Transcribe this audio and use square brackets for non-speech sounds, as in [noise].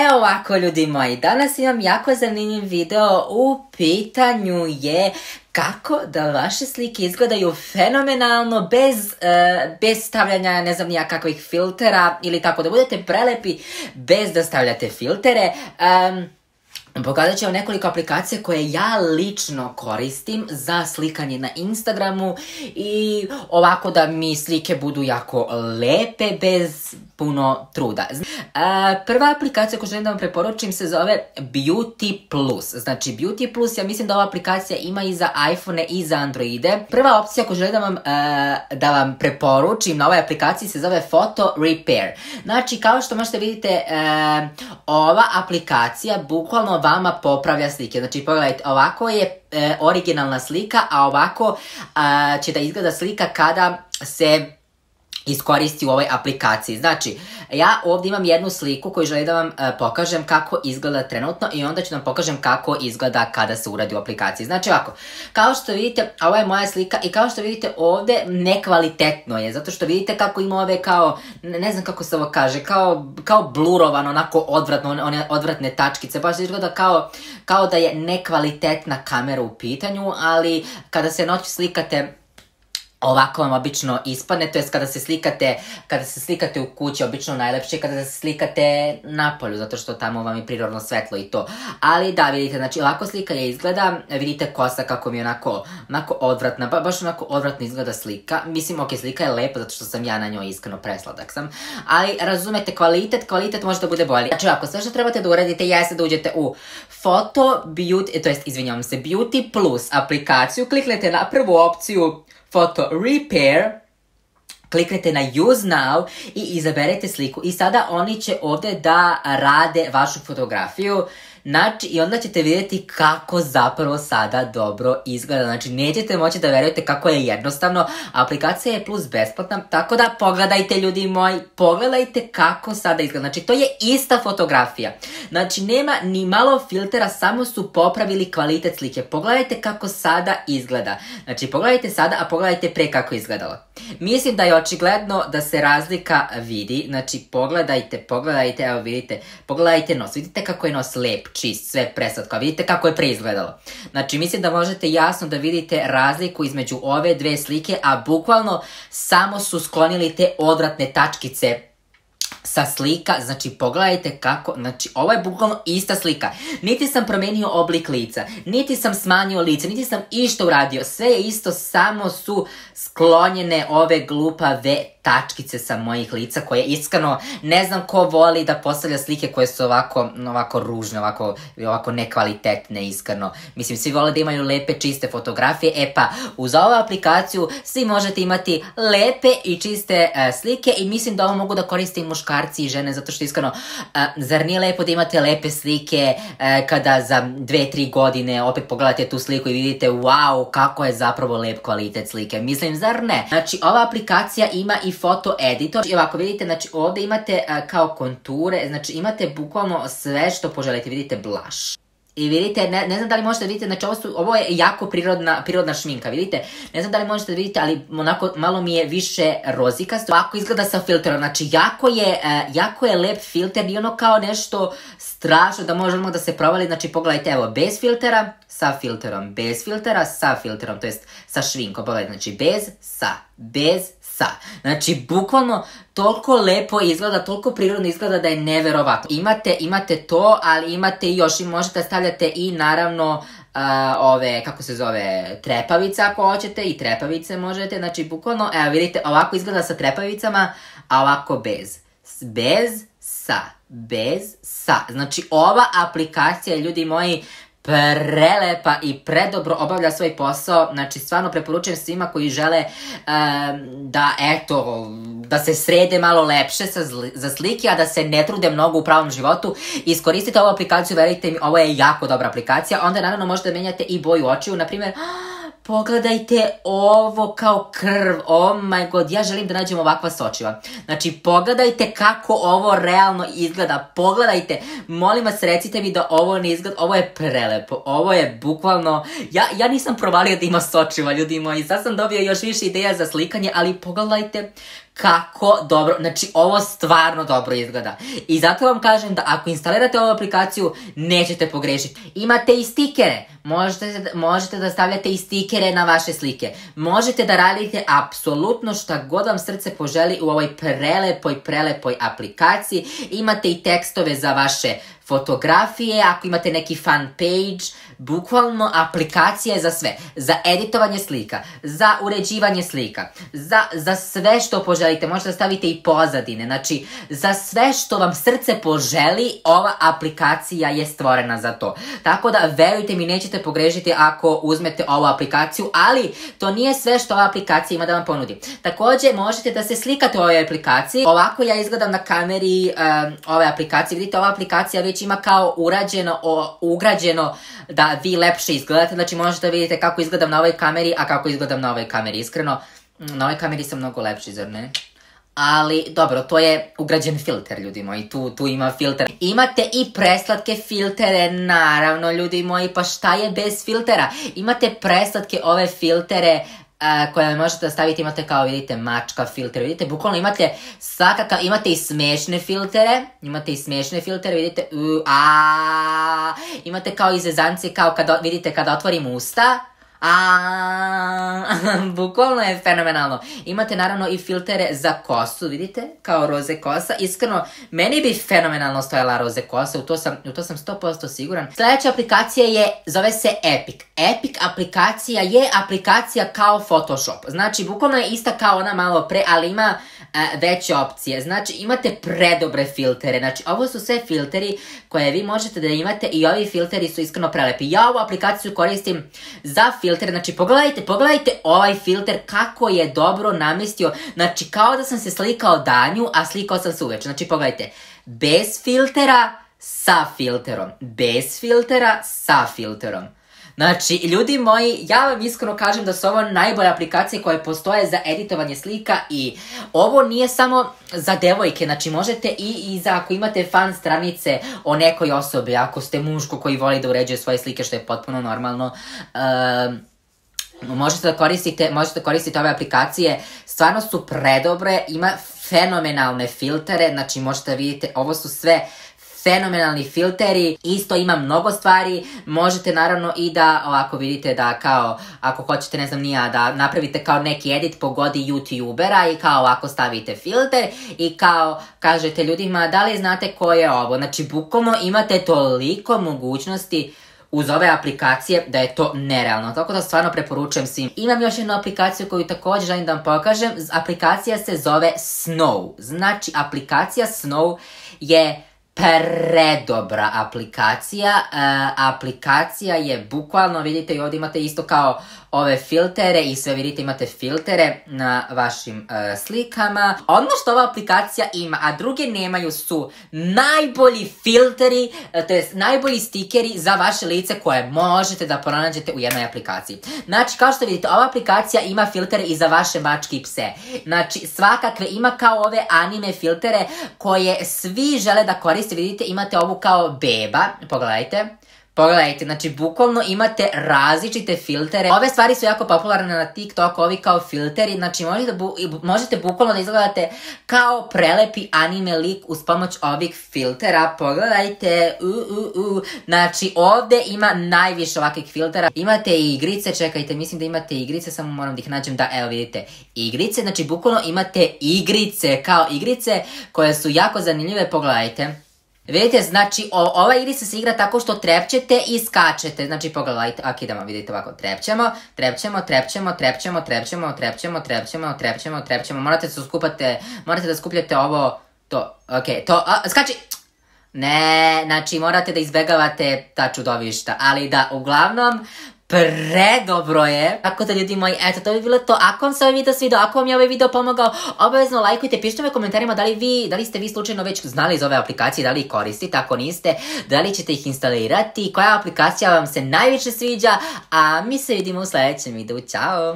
Evo ovako ljudi moji, danas imam jako zanimljiv video, u pitanju je kako da vaše slike izgledaju fenomenalno bez, uh, bez stavljanja ne znam nija kakvih filtera ili tako da budete prelepi bez da stavljate filtere. Um, Pokazat ću vam nekoliko aplikacija koje ja lično koristim za slikanje na Instagramu i ovako da mi slike budu jako lepe bez puno truda. prva aplikacija koju želim da vam preporučim se zove Beauty Plus. Znači Beauty Plus, ja mislim da ova aplikacija ima i za iPhone i za Androide. Prva opcija koju želim da vam, da vam preporučim na ovoj aplikaciji se zove Photo Repair. Znači kao što možete vidite, ova aplikacija bukvalno vama popravlja slike. Znači pogledajte, ovako je e, originalna slika, a ovako će da izgleda slika kada se iskoristi u ovoj aplikaciji. Znači, ja ovdje imam jednu sliku koju želim da vam e, pokažem kako izgleda trenutno i onda ću vam pokažem kako izgleda kada se uradi u aplikaciji. Znači ovako, kao što vidite, ovo je moja slika i kao što vidite ovdje nekvalitetno je, zato što vidite kako ima ove kao, ne znam kako se ovo kaže, kao, kao blurovan, onako odvratno, one odvratne tačkice, baš izgleda kao, kao da je nekvalitetna kamera u pitanju, ali kada se noć slikate ovako vam obično ispadne, to jest kada se slikate, kada se slikate u kući, obično najlepše kada se slikate na polju, zato što tamo vam je prirodno svetlo i to. Ali da, vidite, znači ovako slika je izgleda, vidite kosa kako mi je onako, onako odvratna, baš onako odvratno izgleda slika. Mislim, ok, slika je lepa zato što sam ja na njoj iskreno presladak sam, ali razumete kvalitet, kvalitet može da bude bolji. Znači ako sve što trebate da uradite jeste da uđete u Photo Beauty, to jest, izvinjavam se, Beauty Plus aplikaciju, kliknete na prvu opciju Photo Repair, kliknete na Use Now i izaberete sliku. I sada oni će ovdje da rade vašu fotografiju. Znači, i onda ćete vidjeti kako zapravo sada dobro izgleda. Znači, nećete moći da verujete kako je jednostavno. Aplikacija je plus besplatna, tako da pogledajte ljudi moji, pogledajte kako sada izgleda. Znači, to je ista fotografija. Znači, nema ni malo filtera, samo su popravili kvalitet slike. Pogledajte kako sada izgleda. Znači, pogledajte sada, a pogledajte pre kako izgledalo. Mislim da je očigledno da se razlika vidi. Znači, pogledajte, pogledajte, evo vidite, pogledajte nos. Vidite kako je nos lep čist, sve preslatko. Vidite kako je preizgledalo. Znači, mislim da možete jasno da vidite razliku između ove dve slike, a bukvalno samo su sklonili te odvratne tačkice sa slika, znači pogledajte kako, znači ovo je bukvalno ista slika. Niti sam promijenio oblik lica, niti sam smanjio lice, niti sam išta uradio, sve je isto, samo su sklonjene ove glupave tačkice sa mojih lica koje iskreno ne znam ko voli da postavlja slike koje su ovako, ovako ružne, ovako, ovako nekvalitetne iskreno. Mislim, svi vole da imaju lepe, čiste fotografije. E pa, uz ovu aplikaciju svi možete imati lepe i čiste e, slike i mislim da ovo mogu da koriste i muškarci i žene, zato što iskreno, e, zar nije lepo da imate lepe slike e, kada za dve, tri godine opet pogledate tu sliku i vidite wow, kako je zapravo lep kvalitet slike. Mislim, zar ne? Znači, ova aplikacija ima i foto editor. I ovako vidite, znači ovdje imate kao konture, znači imate bukvalno sve što poželite. Vidite blush. I vidite, ne, znam da li možete vidjeti, znači ovo, je jako prirodna, prirodna šminka, vidite? Ne znam da li možete vidjeti, ali onako malo mi je više rozikasto. Ovako izgleda sa filterom, znači jako je, jako je lep filter i ono kao nešto strašno da možemo da se provali. Znači pogledajte, evo, bez filtera, sa filterom, bez filtera, sa filterom, to jest sa šminkom, pogledajte, znači bez, sa, bez, sa. Znači, bukvalno toliko lepo izgleda, toliko prirodno izgleda da je neverovatno. Imate, imate to, ali imate i još i možete stavljate i naravno ove, kako se zove, trepavice ako hoćete i trepavice možete, znači bukvalno, evo vidite, ovako izgleda sa trepavicama, a ovako bez. Bez, sa, bez, sa. Znači ova aplikacija, ljudi moji, prelepa i predobro obavlja svoj posao. Znači, stvarno preporučujem svima koji žele da, eto, da se srede malo lepše za slike, a da se ne trude mnogo u pravom životu. Iskoristite ovu aplikaciju, verujte mi, ovo je jako dobra aplikacija. Onda, naravno, možete da menjate i boju očiju. Naprimjer, Pogledajte ovo kao krv, oh my god, ja želim da nađem ovakva sočiva. Znači, pogledajte kako ovo realno izgleda, pogledajte, molim vas recite mi da ovo ne izgleda, ovo je prelepo, ovo je bukvalno, ja, ja nisam provalio da ima sočiva, ljudi moji, sad sam dobio još više ideja za slikanje, ali pogledajte kako dobro, znači ovo stvarno dobro izgleda. I zato vam kažem da ako instalirate ovu aplikaciju, nećete pogrešiti. Imate i stikere, možete, možete da stavljate i stikere na vaše slike. Možete da radite apsolutno šta god vam srce poželi u ovoj prelepoj, prelepoj aplikaciji. Imate i tekstove za vaše fotografije, ako imate neki fan page, bukvalno aplikacija za sve. Za editovanje slika, za uređivanje slika, za, za sve što poželite, možete da stavite i pozadine, znači za sve što vam srce poželi, ova aplikacija je stvorena za to. Tako da, verujte mi, nećete pogrešiti ako uzmete ovu aplikaciju, ali to nije sve što ova aplikacija ima da vam ponudi. Također, možete da se slikate u ovoj aplikaciji. Ovako ja izgledam na kameri um, ove aplikacije. Vidite, ova aplikacija već ima kao urađeno, o, ugrađeno da vi lepše izgledate. Znači možete da vidite kako izgledam na ovoj kameri, a kako izgledam na ovoj kameri. Iskreno, na ovoj kameri sam mnogo lepši, zar ne? Ali, dobro, to je ugrađen filter, ljudi moji, tu, tu ima filter. Imate i preslatke filtere, naravno, ljudi moji, pa šta je bez filtera? Imate preslatke ove filtere koje možete staviti, imate kao vidite mačka filter, vidite, bukvalno imate svakakav, imate i smešne filtere, imate i smešne filtere, vidite, u, a, imate kao izezanci, kao kad vidite kada otvorim usta, a, [laughs] bukvalno je fenomenalno. Imate naravno i filtere za kosu, vidite, kao roze kosa. Iskreno, meni bi fenomenalno stojala roze kosa, u to sam, u to sam 100% siguran. Sljedeća aplikacija je, zove se Epic. Epic aplikacija je aplikacija kao Photoshop. Znači, bukvalno je ista kao ona malo pre, ali ima e, veće opcije. Znači, imate predobre filtere. Znači, ovo su sve filteri koje vi možete da imate i ovi filteri su iskreno prelepi. Ja ovu aplikaciju koristim za filter. Znači, pogledajte, pogledajte ovaj filter kako je dobro namestio. Znači, kao da sam se slikao danju, a slikao sam se uveče. Znači, pogledajte, bez filtera, sa filterom. Bez filtera, sa filterom. Znači, ljudi moji, ja vam iskreno kažem da su ovo najbolje aplikacije koje postoje za editovanje slika i ovo nije samo za devojke, znači možete i, i za ako imate fan stranice o nekoj osobi, ako ste muško koji voli da uređuje svoje slike, što je potpuno normalno, možete da možete da koristite ove aplikacije, stvarno su predobre, ima fenomenalne filtere, znači možete da vidite, ovo su sve fenomenalni filteri, isto ima mnogo stvari, možete naravno i da ovako vidite da kao, ako hoćete ne znam nija, da napravite kao neki edit po godi youtubera i kao ovako stavite filter i kao kažete ljudima da li znate ko je ovo, znači bukvalno imate toliko mogućnosti uz ove aplikacije da je to nerealno. Tako da stvarno preporučujem svim. Imam još jednu aplikaciju koju također želim da vam pokažem. Aplikacija se zove Snow. Znači aplikacija Snow je predobra aplikacija. E, aplikacija je bukvalno, vidite i ovdje imate isto kao ove filtere i sve vidite imate filtere na vašim e, slikama. Ono što ova aplikacija ima, a druge nemaju su najbolji filteri, uh, to jest najbolji stikeri za vaše lice koje možete da pronađete u jednoj aplikaciji. Znači, kao što vidite, ova aplikacija ima filtere i za vaše mačke i pse. Znači, svakakve ima kao ove anime filtere koje svi žele da koriste. Vidite, imate ovu kao beba, pogledajte. Pogledajte, znači bukvalno imate različite filtere. Ove stvari su jako popularne na TikTok, ovi kao filteri, znači možete, bu možete bukvalno da izgledate kao prelepi anime lik uz pomoć ovih filtera. Pogledajte, u, u, u. Znači ovdje ima najviše ovakvih filtera. Imate i igrice, čekajte, mislim da imate igrice, samo moram da ih nađem da, evo vidite. Igrice, znači bukvalno imate igrice, kao igrice koje su jako zanimljive, pogledajte. Vidite, znači, o, ova igrica se igra tako što trepćete i skačete. Znači, pogledajte, ok, idemo, vidite ovako, trepćemo, trepćemo, trepćemo, trepćemo, trepćemo, trepćemo, trepćemo, trepćemo, trepćemo, morate da skupate, morate da skupljate ovo, to, ok, to, skači! Ne, znači morate da izbegavate ta čudovišta, ali da, uglavnom, predobro je. Tako da ljudi moji, eto, to bi bilo to. Ako vam se ovaj video svidio, ako vam je ovaj video pomogao, obavezno lajkujte, pišite me u komentarima da li vi, da li ste vi slučajno već znali iz ove aplikacije, da li ih koristite, ako niste, da li ćete ih instalirati, koja aplikacija vam se najviše sviđa, a mi se vidimo u sljedećem videu. Ćao!